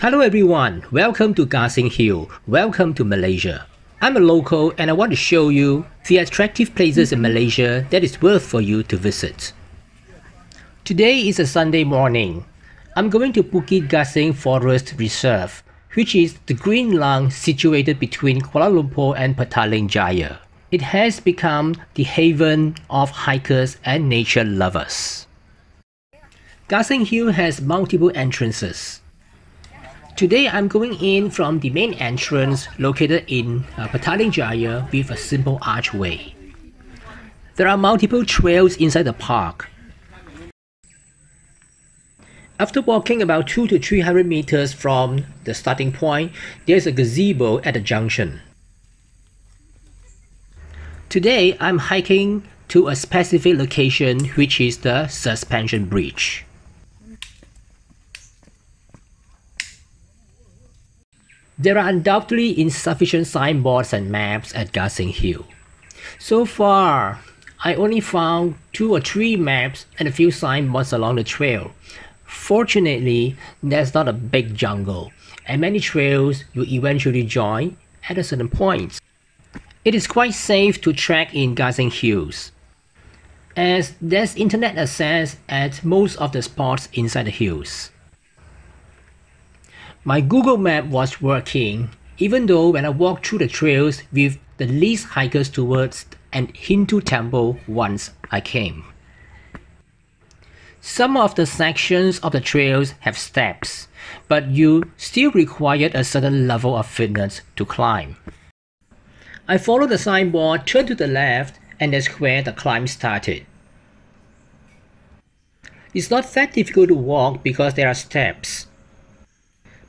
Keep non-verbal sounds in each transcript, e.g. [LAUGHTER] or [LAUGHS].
Hello everyone, welcome to Gasing Hill, welcome to Malaysia. I'm a local and I want to show you the attractive places in Malaysia that is worth for you to visit. Today is a Sunday morning. I'm going to Bukit Gasing Forest Reserve, which is the green lung situated between Kuala Lumpur and Petaling Jaya. It has become the haven of hikers and nature lovers. Gasing Hill has multiple entrances. Today I'm going in from the main entrance located in uh, Petaling Jaya with a simple archway. There are multiple trails inside the park. After walking about 2 to 300 meters from the starting point, there's a gazebo at the junction. Today I'm hiking to a specific location which is the suspension bridge. There are undoubtedly insufficient signboards and maps at Gasing Hill. So far, I only found two or three maps and a few signboards along the trail. Fortunately, there's not a big jungle, and many trails you eventually join at a certain point. It is quite safe to trek in Gasing Hills, as there's internet access at most of the spots inside the hills. My Google map was working even though when I walked through the trails with the least hikers towards an Hindu temple once I came. Some of the sections of the trails have steps, but you still required a certain level of fitness to climb. I followed the signboard, turned to the left, and that's where the climb started. It's not that difficult to walk because there are steps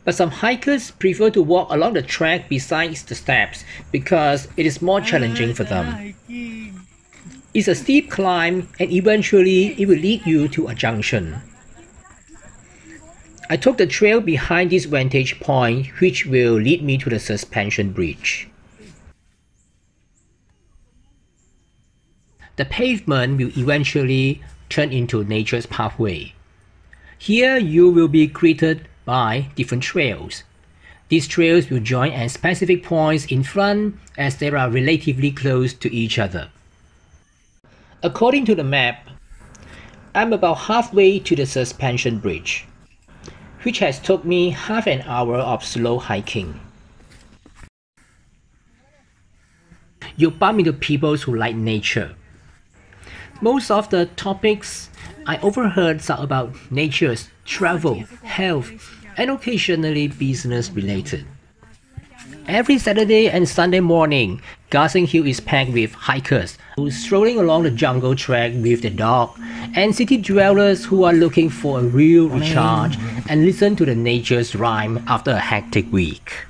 but some hikers prefer to walk along the track besides the steps because it is more challenging for them. It's a steep climb and eventually it will lead you to a junction. I took the trail behind this vantage point which will lead me to the suspension bridge. The pavement will eventually turn into nature's pathway. Here you will be greeted by different trails. These trails will join at specific points in front as they are relatively close to each other. According to the map, I'm about halfway to the suspension bridge, which has took me half an hour of slow hiking. You bump into people who like nature. Most of the topics I overheard are about nature's travel, health, and occasionally business related. Every Saturday and Sunday morning, Gasing Hill is packed with hikers who are strolling along the jungle track with their dog, and city dwellers who are looking for a real recharge and listen to the nature's rhyme after a hectic week.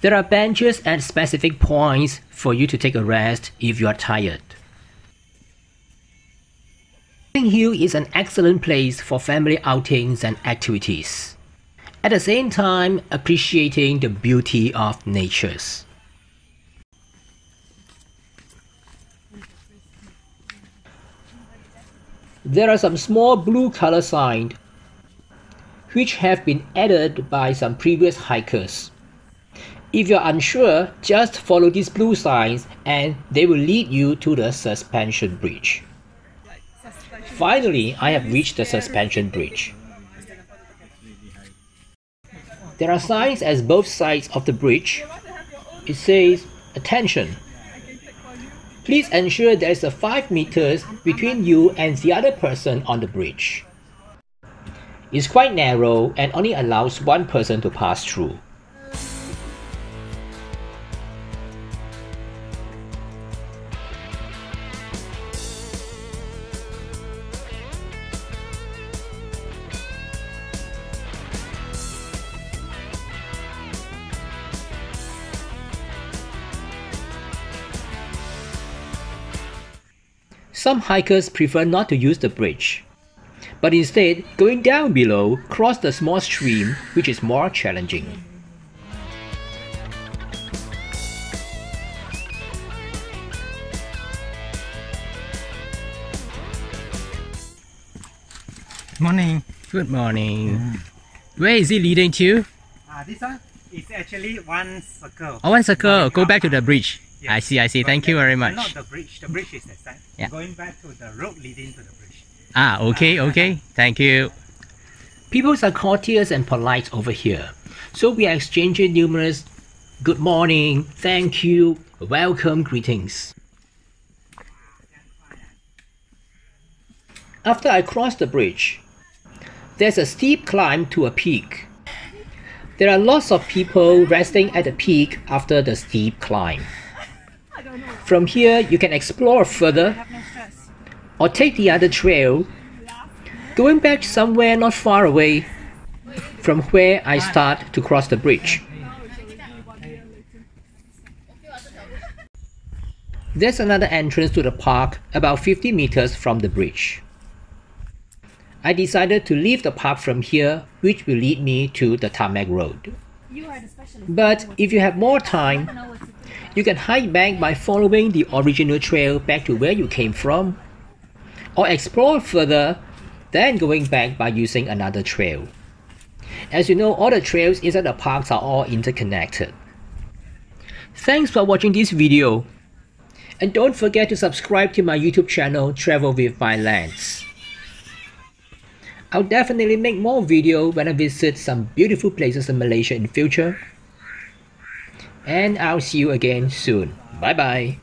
There are benches at specific points for you to take a rest if you are tired. Hill is an excellent place for family outings and activities. At the same time, appreciating the beauty of natures. There are some small blue color signs which have been added by some previous hikers. If you're unsure, just follow these blue signs and they will lead you to the suspension bridge. Finally, I have reached the suspension bridge. There are signs at both sides of the bridge. It says, Attention! Please ensure there is a 5 meters between you and the other person on the bridge. It's quite narrow and only allows one person to pass through. Some hikers prefer not to use the bridge, but instead going down below cross the small stream which is more challenging. Morning. Good morning. Where is it leading to? Uh, this one is actually one circle. Oh, one circle. Going Go up back to the bridge. Yes, I see, I see. going Thank you very uh, much. Not the bridge. The bridge is that side. Yeah. Going back to the road leading to the bridge. Ah, okay, okay. [LAUGHS] Thank you. People are courteous and polite over here. So we are exchanging numerous good morning, thank you, welcome greetings. After I cross the bridge, there's a steep climb to a peak. There are lots of people resting at the peak after the steep climb. From here, you can explore further or take the other trail, going back somewhere not far away from where I start to cross the bridge. There's another entrance to the park about 50 meters from the bridge. I decided to leave the park from here, which will lead me to the tarmac road. But if you have more time, you can hike back by following the original trail back to where you came from, or explore further, then going back by using another trail. As you know, all the trails inside the parks are all interconnected. Thanks for watching this video. And don't forget to subscribe to my YouTube channel Travel with My Lens. I'll definitely make more videos when I visit some beautiful places in Malaysia in future. And I'll see you again soon. Bye bye.